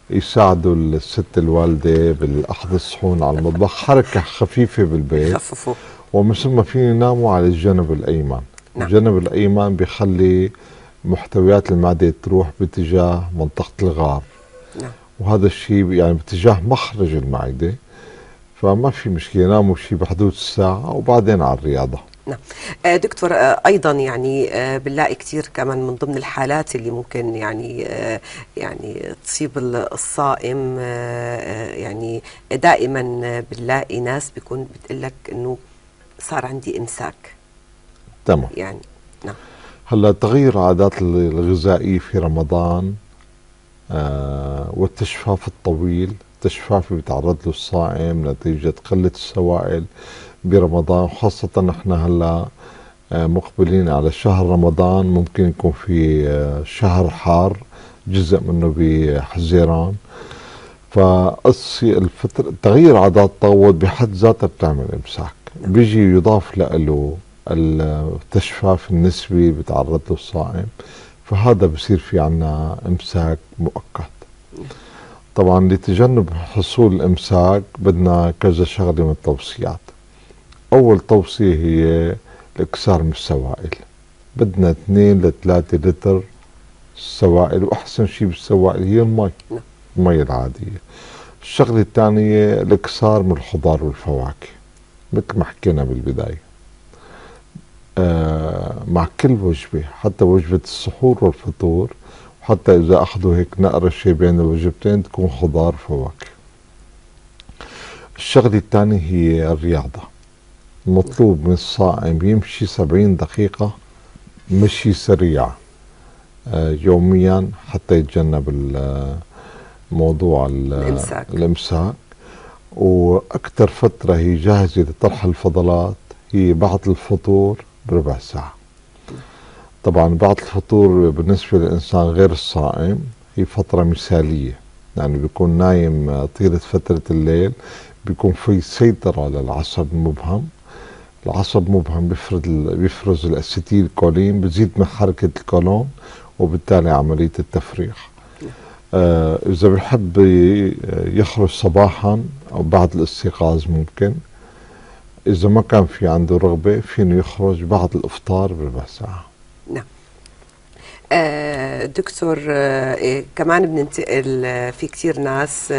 Speaker 2: يساعدوا الست الوالدة بالأخذ الصحون على المطبخ حركة خفيفة بالبيت.
Speaker 1: يخففوا.
Speaker 2: ومن ثم فين يناموا على الجانب الأيمن.
Speaker 1: نعم.
Speaker 2: الجانب الأيمن بيخلي محتويات المعدة تروح باتجاه منطقة الغار.
Speaker 1: نعم.
Speaker 2: وهذا الشيء يعني باتجاه مخرج المعدة. فما في مشكلة يناموا شيء بحدود الساعة وبعدين على الرياضة.
Speaker 1: نعم. آه، دكتور آه، أيضا يعني آه، بنلاقي كثير كمان من ضمن الحالات اللي ممكن يعني يعني تصيب ال- الصائم يعني دائما بنلاقي ناس بيكون بتقول لك إنه صار عندي إمساك.
Speaker 2: تمام.
Speaker 1: يعني نعم.
Speaker 2: هلأ تغير العادات الغذائية في رمضان والتجفاف الطويل التجفاف اللي بيتعرض له الصائم نتيجة قلة السوائل برمضان خاصة نحن هلا آه مقبلين على شهر رمضان ممكن يكون في آه شهر حار جزء منه بحزيران. فقصي الفترة تغيير عادات التغوط بحد ذاتها بتعمل إمساك. بيجي يضاف له التجفاف النسبي بتعرض له الصائم فهذا بصير في عنا إمساك مؤقت. طبعا لتجنب حصول الإمساك بدنا كذا شغلة من التوصيات. أول توصية هي الاكثار من السوائل. بدنا 2 ل 3 لتر السوائل وأحسن شيء بالسوائل هي المي. المي العادية. الشغلة الثانية الاكثار من الخضار والفواكه مثل ما حكينا بالبداية. آه مع كل وجبة حتى وجبة السحور والفطور حتى إذا أخذوا هيك نقرشه بين الوجبتين تكون خضار وفواكه الشغلة الثانية هي الرياضة. المطلوب من الصائم يمشي 70 دقيقة مشي سريع آه، يوميا حتى يتجنب ال- موضوع
Speaker 1: الإمساك.
Speaker 2: الإمساك. وأكثر فترة هي جاهزة لطرح الفضلات هي بعد الفطور بربع ساعة. طبعا بعد الفطور بالنسبة للإنسان غير الصائم هي فترة مثالية يعني بيكون نايم طيلة فترة الليل بيكون في سيطرة للعصب المبهم. العصب مبهم بيفرز بيفرز الاسيتيل كولين بزيد من حركة القولون وبالتالي عملية التفريغ. آه إذا بحب يخرج صباحا أو بعد الاستيقاظ ممكن. إذا ما كان في عنده رغبة فينه يخرج بعد الإفطار بربع ساعه
Speaker 1: نعم. آه، دكتور آه، إيه، كمان بننتقل آه، في كتير ناس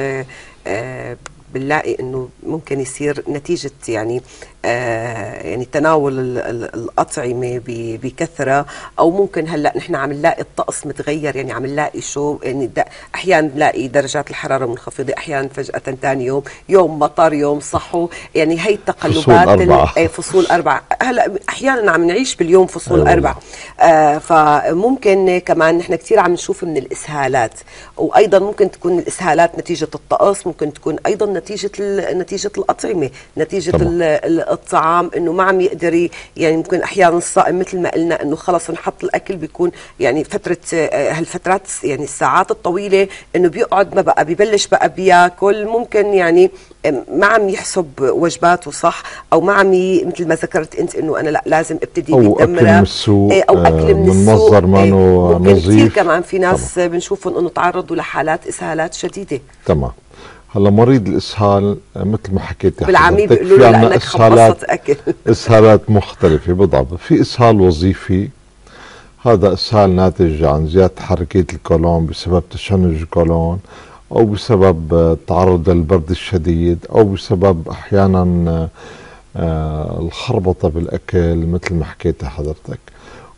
Speaker 1: بنلاقي إنه ممكن يصير نتيجة يعني يعني تناول ال- ال- الأطعمة بكثرة أو ممكن هلأ نحن عم نلاقي الطقس متغير يعني عم نلاقي شو يعني أحيانا نلاقي درجات الحرارة منخفضة أحيانا فجأة ثاني يوم يوم مطر يوم صحو يعني هي التقلبات
Speaker 2: فصول أربعة.
Speaker 1: ال- إيه، فصول أربعة هلأ أحيانا عم نعيش باليوم فصول
Speaker 2: أي والله.
Speaker 1: أربعة آه فممكن كمان نحن كثير عم نشوف من الإسهالات وأيضا ممكن تكون الإسهالات نتيجة الطقس ممكن تكون أيضا نتيجة
Speaker 2: نتيجة
Speaker 1: الأطعمة نتيجة الطعام إنه ما عم يقدر يعني ممكن أحيانا الصائم مثل ما قلنا إنه خلص نحط الأكل بيكون يعني فترة آه، هالفترات يعني الساعات الطويلة إنه بيقعد ما بقى ببلش بقى بياكل ممكن يعني آم، ما عم يحسب وجباته صح أو ما عم ي... مثل ما ذكرت أنت إنه أنا لأ لازم
Speaker 2: أبتدي أكل
Speaker 1: بالتمره
Speaker 2: من السوق،
Speaker 1: إيه، أو أكل
Speaker 2: آه،
Speaker 1: من
Speaker 2: من
Speaker 1: السوق
Speaker 2: مصدر ما إنه
Speaker 1: ممكن كثير
Speaker 2: نظيف.
Speaker 1: كمان في ناس بنشوفهم إنه تعرضوا لحالات إسهالات شديدة.
Speaker 2: تمام. هلا مريض الإسهال آه، مثل ما حكيت حضرتك،
Speaker 1: بيقولوا له
Speaker 2: عنا
Speaker 1: لأنك
Speaker 2: اسهالات
Speaker 1: خبصت أكل.
Speaker 2: إسهالات مختلفة بالضبط. في إسهال وظيفي هذا إسهال ناتج عن زيادة حركية القولون بسبب تشنج القولون أو بسبب آه، تعرض للبرد الشديد أو بسبب أحيانا آه، الخربطة بالأكل مثل ما حكيت حضرتك.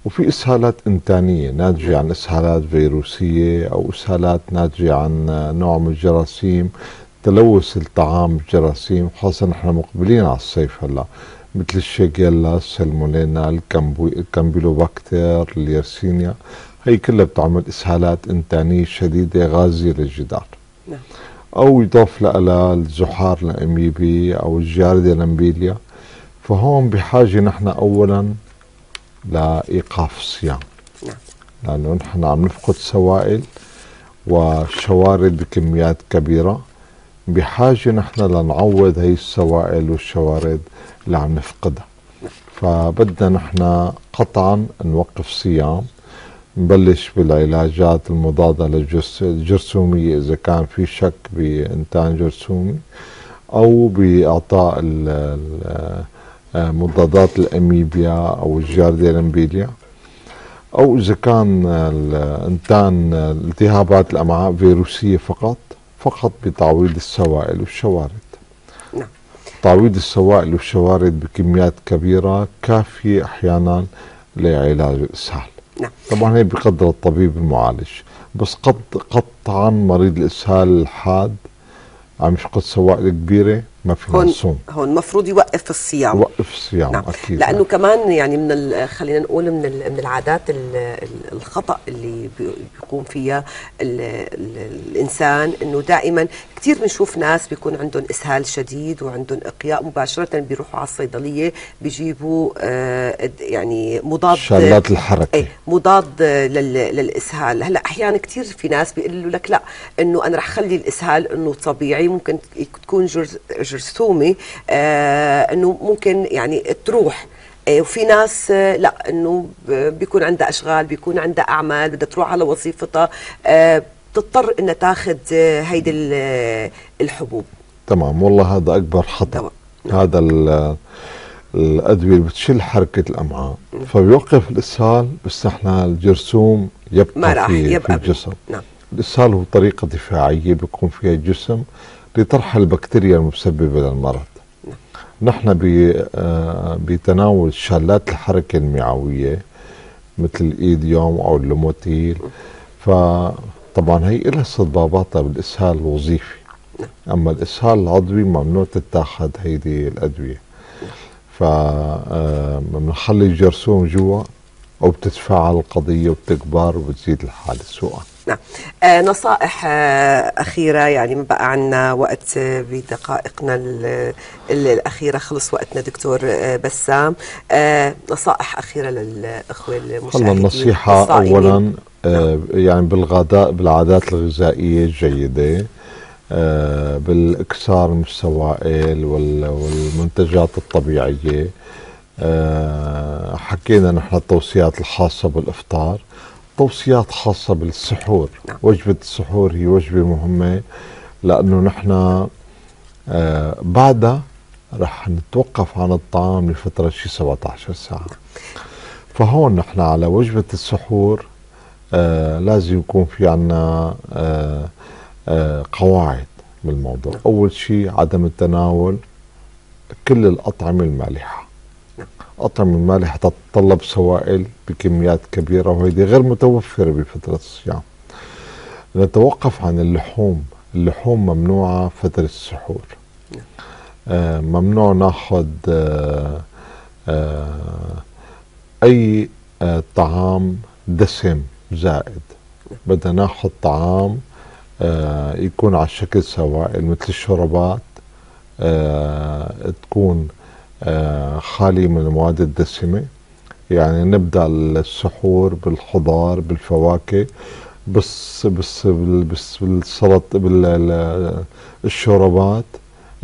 Speaker 2: وفي إسهالات إنتانية ناتجة عن إسهالات فيروسية أو إسهالات ناتجة عن نوع من الجراثيم تلوث الطعام بالجراثيم خاصة نحن مقبلين على الصيف هلأ مثل الشيجيلا السلمونيلا الكامبو- الكامبيلوباكتر اليرسينيا هي كلها بتعمل إسهالات إنتانية شديدة غازية للجدار
Speaker 1: نعم.
Speaker 2: أو يضاف لها الزحار الأميبي أو الجيارديا لامبليا فهون بحاجة نحن اولا لايقاف الصيام
Speaker 1: نعم.
Speaker 2: لأنه نحن عم نفقد سوائل وشوارد بكميات كبيرة. بحاجة نحن لنعوض هي السوائل والشوارد اللي عم نفقدها. فبدنا نحن قطعا نوقف صيام. نبلش بالعلاجات المضادة للجرثومية إذا كان في شك بإنتاج جرثومي أو بإعطاء مضادات الأميبيا أو الجارديا الأمبيليا أو إذا كان الإنتان التهابات الأمعاء فيروسية فقط فقط بتعويض السوائل والشوارد
Speaker 1: نعم.
Speaker 2: تعويض السوائل والشوارد بكميات كبيرة كافية أحيانا لعلاج الإسهال
Speaker 1: نعم.
Speaker 2: طبعا هي بقدر الطبيب المعالج بس قد قطعا مريض الإسهال الحاد عم يفقد سوائل كبيرة ما فينا
Speaker 1: هون
Speaker 2: نصوم
Speaker 1: هون المفروض يوقف الصيام.
Speaker 2: وقف الصيام
Speaker 1: نعم.
Speaker 2: أكيد
Speaker 1: لأنه كمان يعني من خلينا نقول من من العادات ال- ال- الخطأ اللي بي- بيقوم فيها ال ال الإنسان إنه دائما كثير بنشوف ناس بيكون عندهم إسهال شديد وعندهم إقياء مباشرة بيروحوا على الصيدلية بيجيبوا آه يعني مضاد
Speaker 2: شلات الحركة.
Speaker 1: إيه مضاد لل- للإسهال. هلأ أحيانا كثير في ناس بيقولوا لك لأ إنه أنا رح خلي الإسهال إنه طبيعي ممكن تكون جرث- جرثومه آه إنه ممكن يعني تروح. آه، وفي ناس آه، لا إنه بيكون عندها أشغال بيكون عندها أعمال بدها تروح على وظيفتها بتضطر إنها تاخذ هيدي ال- الحبوب.
Speaker 2: تمام. والله هذا أكبر خطأ. هذا ال- الأدوية اللي بتشل حركة الأمعاء. فبيوقف الإسهال بس إحنا الجرثوم يبقى
Speaker 1: ما راح
Speaker 2: في,
Speaker 1: يبقى.
Speaker 2: في الجسم.
Speaker 1: نعم.
Speaker 2: الإسهال هو طريقة دفاعية بيكون فيها الجسم لطرح البكتيريا المسببة للمرض. نحن آه، بتناول شلات الحركة المعويه مثل الإيديوم أو اللوموتيل. فطبعا هي لها استضباباتها بالإسهال الوظيفي. أما الإسهال العضوي ممنوع تتاخذ هيدي الأدوية. ف آه، بنخلي الجرثوم جوا وبتتفاعل القضية وبتكبر وبتزيد الحالة سوءا.
Speaker 1: نعم. آه نصائح آه أخيرة يعني ما بقى عنا وقت آه بدقائقنا ال- ال- الأخيرة. خلص وقتنا دكتور آه بسام. آه نصائح أخيرة للأخوة المشاهدين
Speaker 2: النصيحة
Speaker 1: الصائمين.
Speaker 2: أولا آه يعني بالغذاء بالعادات الغذائية الجيدة آه بالإكثار من السوائل وال- والمنتجات الطبيعية. آه حكينا نحن التوصيات الخاصة بالإفطار. توصيات خاصة بالسحور. وجبة السحور هي وجبة مهمة لأنه نحن آه بعدها رح نتوقف عن الطعام لفترة شي 17 ساعة. فهون نحن على وجبة السحور آه لازم يكون في عنا آه آه قواعد بالموضوع. أول شيء عدم التناول كل الأطعمة المالحة. الأطعمة المالحة تتطلب سوائل بكميات كبيرة وهذه غير متوفرة بفترة الصيام. نتوقف عن اللحوم. اللحوم ممنوعة فترة السحور. آه ممنوع ناخذ آه آه أي آه طعام دسم زائد. بدنا ناخذ طعام آه يكون على شكل سوائل مثل الشوربات آه تكون خالي من المواد الدسمة. يعني نبدأ السحور بالخضار بالفواكه بس بس بال- بس بالسلط بالشوربات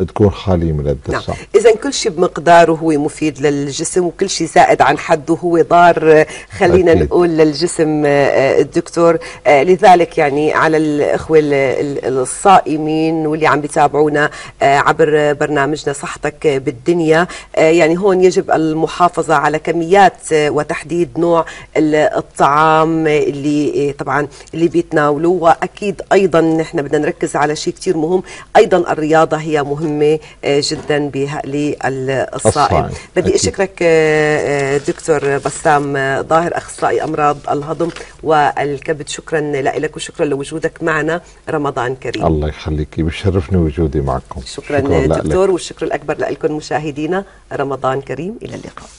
Speaker 2: تكون خالية من
Speaker 1: نعم.
Speaker 2: الدسم
Speaker 1: إذا كل شيء بمقداره هو مفيد للجسم وكل شيء زائد عن حده هو ضار. آه، خلينا
Speaker 2: أكيد.
Speaker 1: نقول للجسم آه، آه، الدكتور. لذلك يعني على الإخوة ال- ال- الصائمين واللي عم بيتابعونا عبر برنامجنا صحتك بالدنيا يعني هون يجب المحافظة على كميات وتحديد نوع ال- الطعام اللي طبعا اللي بيتناولوه. وأكيد أيضا نحن بدنا نركز على شيء كتير مهم. أيضا الرياضة هي مهمة آه، جدا للصائم بدي
Speaker 2: أكيد.
Speaker 1: أشكرك آه، آه، دكتور بسام ظاهر أخصائي أمراض الهضم والكبد. شكرا لك وشكرا لوجودك معنا. رمضان كريم.
Speaker 2: الله يخليكي بشرفني وجودي معكم.
Speaker 1: شكرا,
Speaker 2: لك.
Speaker 1: دكتور والشكر الأكبر لكم مشاهدينا. رمضان كريم إلى اللقاء.